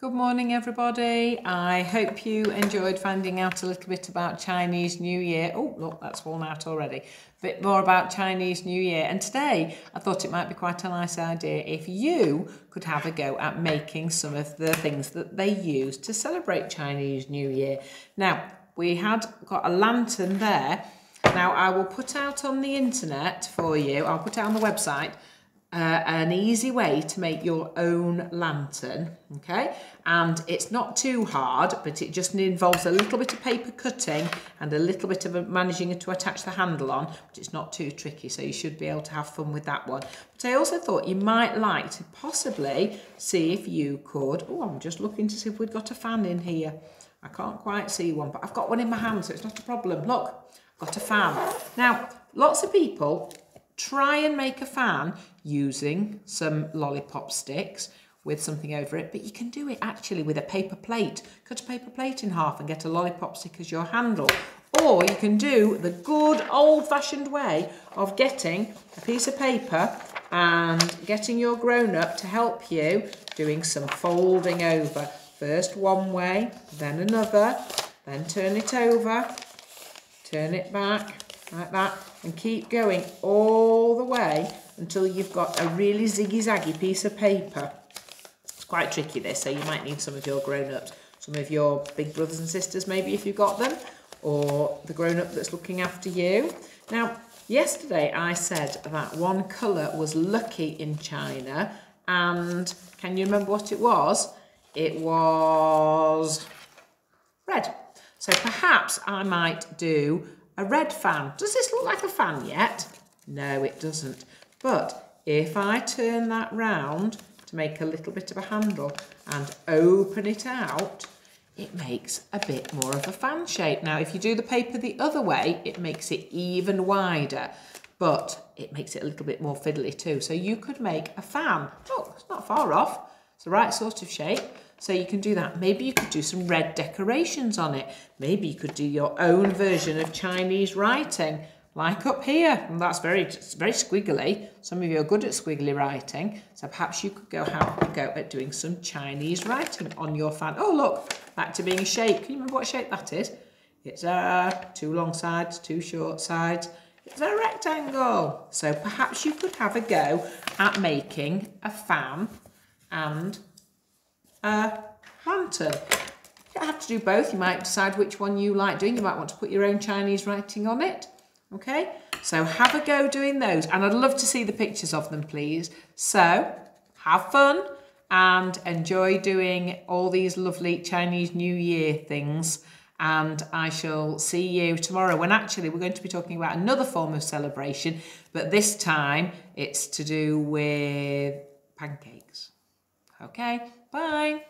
Good morning, everybody. I hope you enjoyed finding out a little bit about Chinese New Year. Oh, look, that's fallen out already. A bit more about Chinese New Year. And today, I thought it might be quite a nice idea if you could have a go at making some of the things that they use to celebrate Chinese New Year. Now, we had got a lantern there. Now, I will put out on the internet for you, I'll put it on the website, uh, an easy way to make your own lantern, okay? And it's not too hard, but it just involves a little bit of paper cutting and a little bit of managing to attach the handle on, but it's not too tricky, so you should be able to have fun with that one. But I also thought you might like to possibly see if you could, oh, I'm just looking to see if we've got a fan in here. I can't quite see one, but I've got one in my hand, so it's not a problem. Look, got a fan. Now, lots of people try and make a fan using some lollipop sticks with something over it, but you can do it actually with a paper plate. Cut a paper plate in half and get a lollipop stick as your handle. Or you can do the good old-fashioned way of getting a piece of paper and getting your grown-up to help you doing some folding over. First one way, then another, then turn it over, turn it back, like that and keep going all the way until you've got a really ziggy-zaggy piece of paper. It's quite tricky this, so you might need some of your grown-ups, some of your big brothers and sisters maybe if you've got them, or the grown-up that's looking after you. Now, yesterday I said that one colour was lucky in China, and can you remember what it was? It was red. So perhaps I might do a red fan. Does this look like a fan yet? No, it doesn't. But if I turn that round to make a little bit of a handle and open it out, it makes a bit more of a fan shape. Now, if you do the paper the other way, it makes it even wider, but it makes it a little bit more fiddly too. So you could make a fan. Oh, it's not far off. It's the right sort of shape. So you can do that. Maybe you could do some red decorations on it. Maybe you could do your own version of Chinese writing, like up here. And that's very, very squiggly. Some of you are good at squiggly writing. So perhaps you could go have a go at doing some Chinese writing on your fan. Oh, look, back to being a shape. Can you remember what shape that is? It's uh, two long sides, two short sides. It's a rectangle. So perhaps you could have a go at making a fan and Uh, a lantern. You don't have to do both. You might decide which one you like doing. You might want to put your own Chinese writing on it. Okay, so have a go doing those. And I'd love to see the pictures of them, please. So have fun and enjoy doing all these lovely Chinese New Year things. And I shall see you tomorrow when actually we're going to be talking about another form of celebration, but this time it's to do with pancakes. Okay, bye.